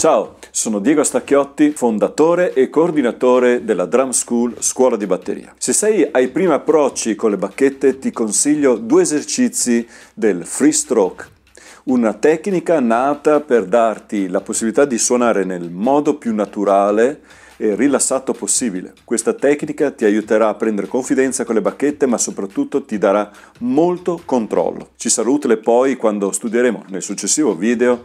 Ciao, sono Diego Stacchiotti, fondatore e coordinatore della Drum School Scuola di Batteria. Se sei ai primi approcci con le bacchette ti consiglio due esercizi del free stroke, una tecnica nata per darti la possibilità di suonare nel modo più naturale e rilassato possibile. Questa tecnica ti aiuterà a prendere confidenza con le bacchette ma soprattutto ti darà molto controllo. Ci sarà utile poi quando studieremo nel successivo video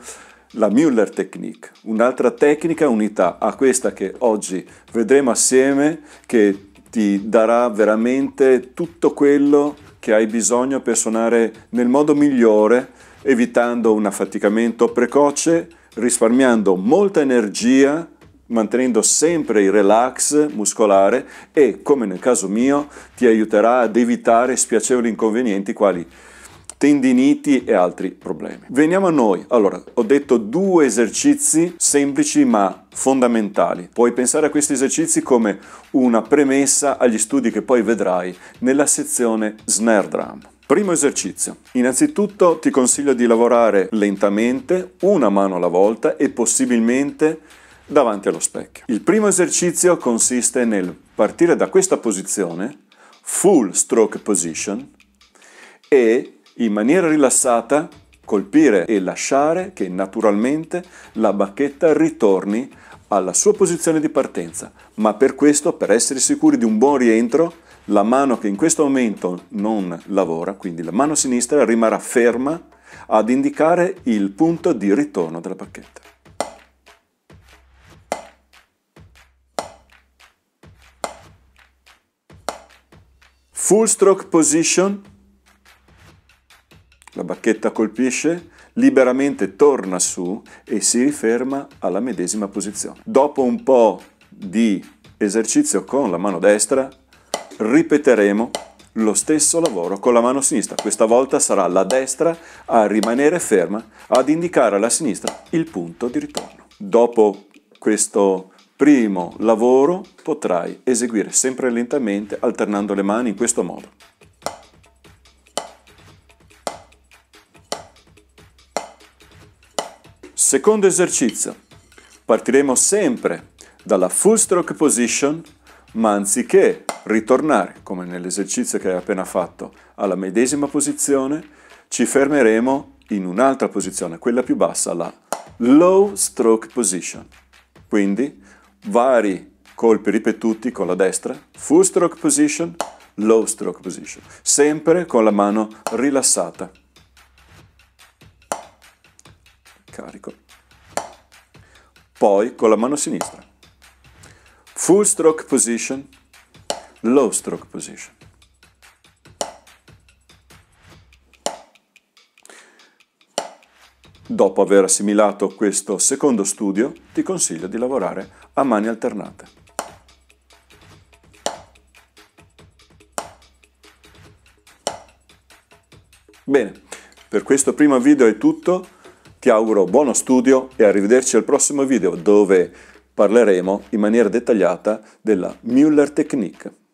la Müller Technique, un'altra tecnica unità a questa che oggi vedremo assieme che ti darà veramente tutto quello che hai bisogno per suonare nel modo migliore, evitando un affaticamento precoce, risparmiando molta energia, mantenendo sempre il relax muscolare e, come nel caso mio, ti aiuterà ad evitare spiacevoli inconvenienti quali tendiniti e altri problemi. Veniamo a noi. Allora, ho detto due esercizi semplici ma fondamentali. Puoi pensare a questi esercizi come una premessa agli studi che poi vedrai nella sezione snare drum. Primo esercizio. Innanzitutto ti consiglio di lavorare lentamente, una mano alla volta e possibilmente davanti allo specchio. Il primo esercizio consiste nel partire da questa posizione, full stroke position, e in maniera rilassata colpire e lasciare che naturalmente la bacchetta ritorni alla sua posizione di partenza, ma per questo, per essere sicuri di un buon rientro, la mano che in questo momento non lavora, quindi la mano sinistra, rimarrà ferma ad indicare il punto di ritorno della bacchetta. Full stroke position la bacchetta colpisce, liberamente torna su e si riferma alla medesima posizione. Dopo un po' di esercizio con la mano destra, ripeteremo lo stesso lavoro con la mano sinistra. Questa volta sarà la destra a rimanere ferma, ad indicare alla sinistra il punto di ritorno. Dopo questo primo lavoro potrai eseguire sempre lentamente alternando le mani in questo modo. Secondo esercizio. Partiremo sempre dalla full stroke position, ma anziché ritornare, come nell'esercizio che hai appena fatto, alla medesima posizione, ci fermeremo in un'altra posizione, quella più bassa, la low stroke position. Quindi vari colpi ripetuti con la destra, full stroke position, low stroke position, sempre con la mano rilassata. Carico. Poi con la mano sinistra. Full stroke position, low stroke position. Dopo aver assimilato questo secondo studio, ti consiglio di lavorare a mani alternate. Bene, per questo primo video è tutto. Ti auguro buono studio e arrivederci al prossimo video dove parleremo in maniera dettagliata della Müller Technique.